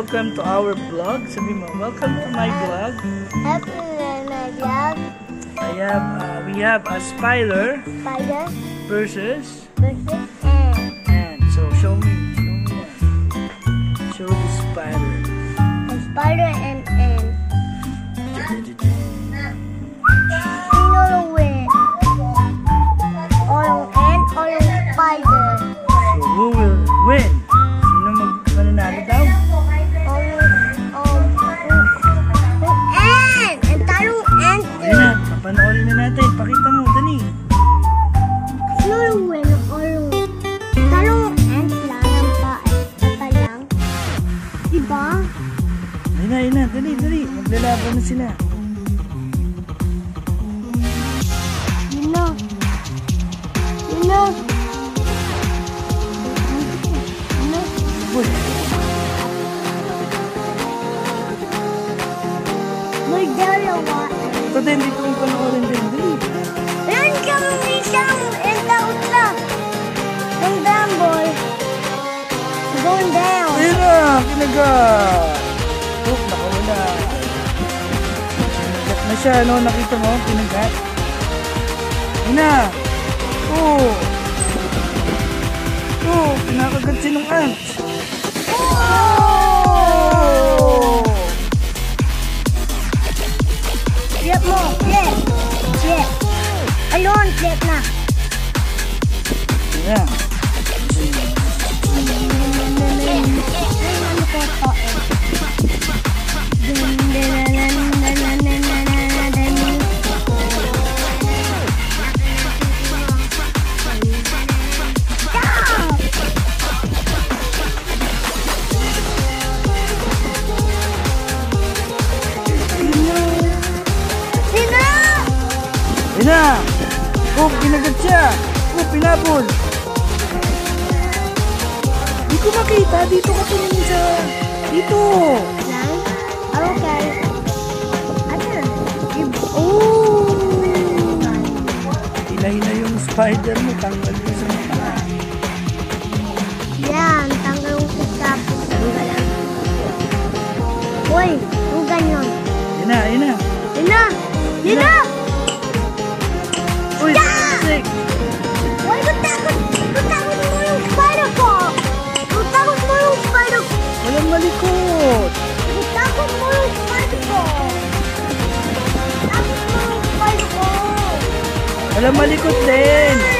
welcome to our vlog. Sabi mo, welcome to my vlog. Happy my vlog. I have, uh, we have a spider Spider versus versus ant. ant. So show me, show me. Show the spider. A spider and ant. Na, papanoorin na natin. Pakita mo, dali. Win? Or yung talong ant lang ang pa, pa lang? Diba? Ayun na, ayun na, dali, dali. Maglalaban na sila. Yun na. Yun na. Ito din, dito yung panoorin din. Ayun kang isang entaot na. Yung dumbbell. Going down. Ayun na, kinaga. Oh, nakawala. Kinagat na siya, no? Nakita mo, kinagat. Ayun na. Oh. Oh, kinakagat ants. Mo. Ayun, na. Ayun Ayun na. Oh, kinagat siya. Oh, pinabol. Hindi ko makita. Dito ka tingin sa... Dito. Lang? Okay. Ano? Oh! Hila-hila yung spider mo. Tanggal mo sa mata. Yan, tanggal yung kitap. Tanggalan. Uy, yung ganyan. Ayun na, ayun na. Yun na! Yun na! Walang malikot din.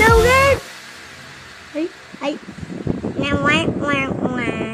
đâu ghê? Ấy ấy ngoan ngoan ngoan.